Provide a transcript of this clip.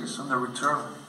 days on the return.